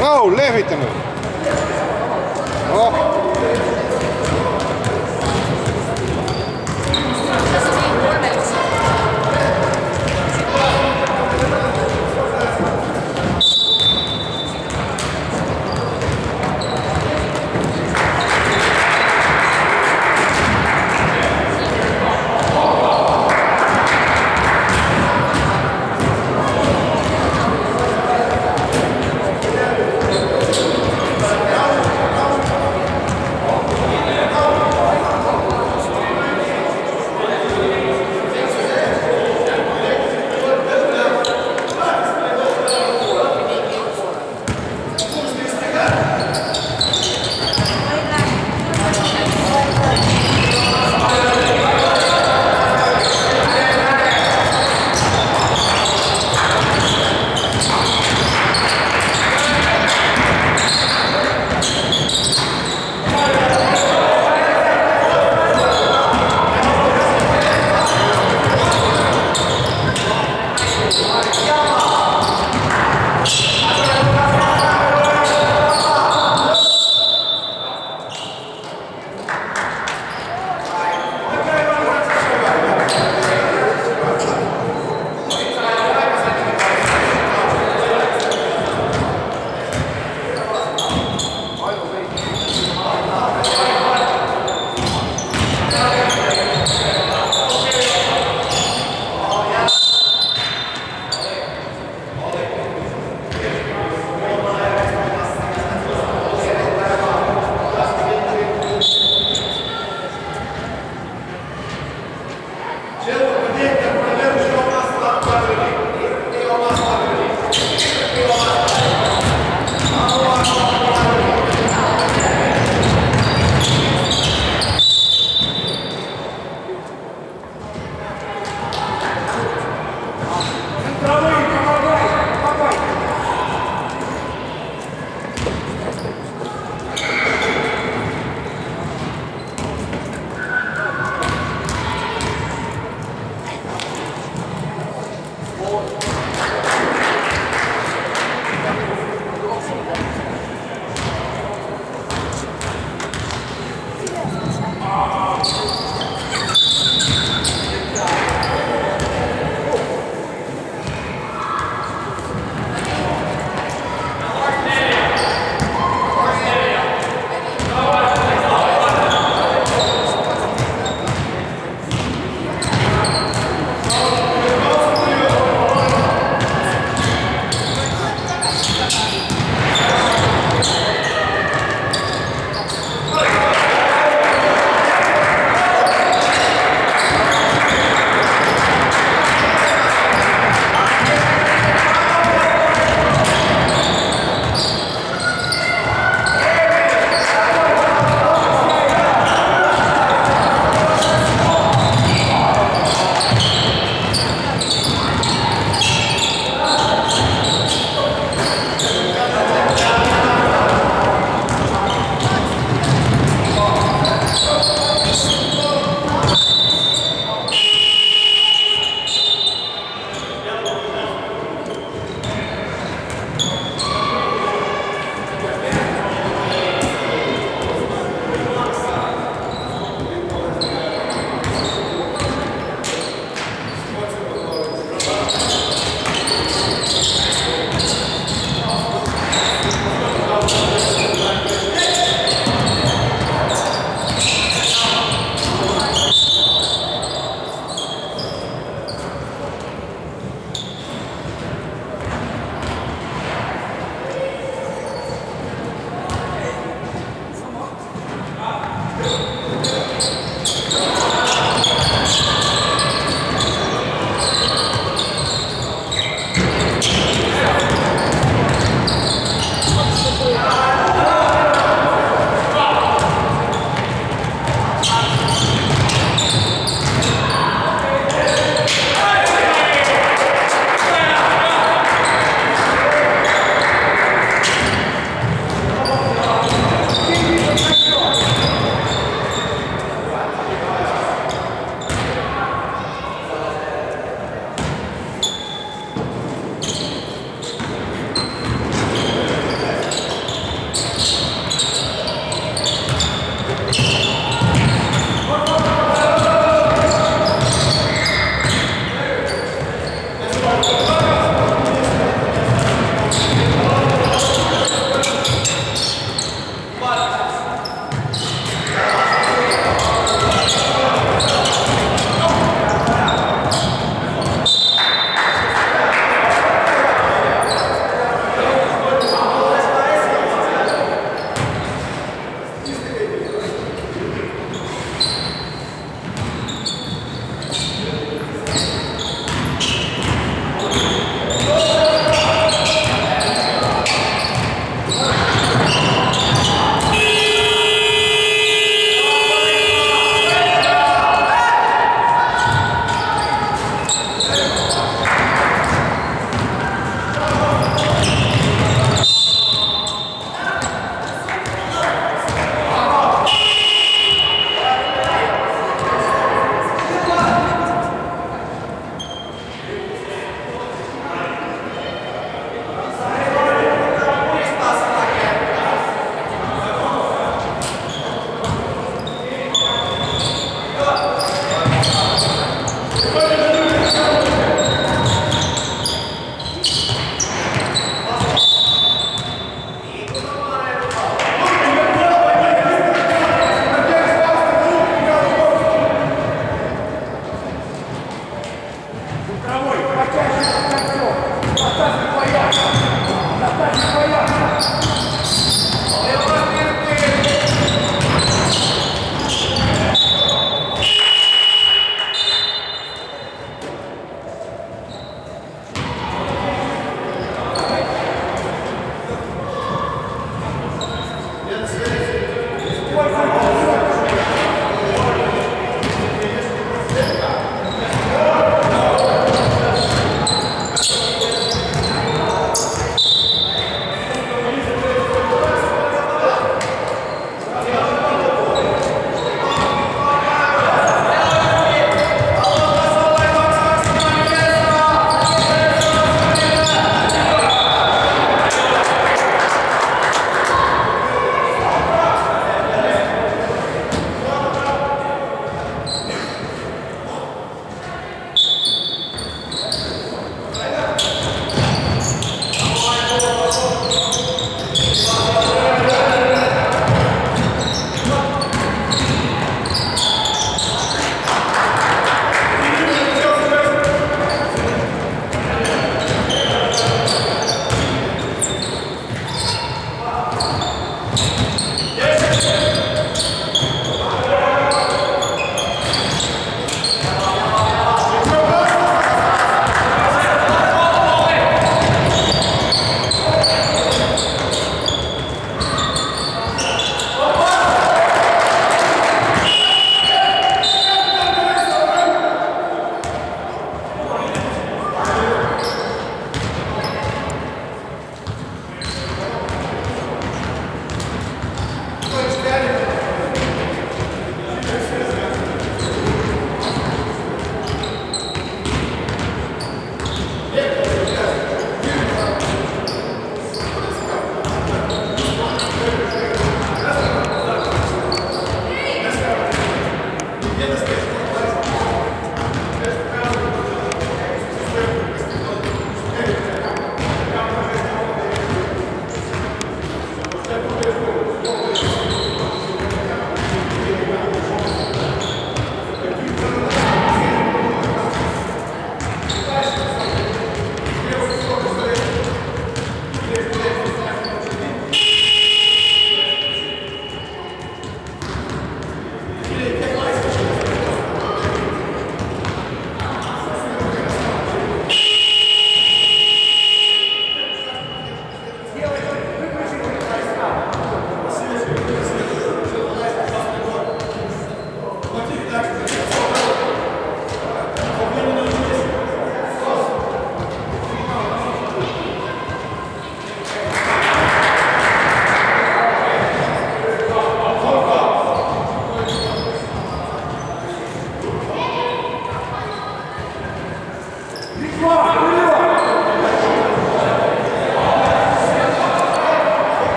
Oh, levita, meu.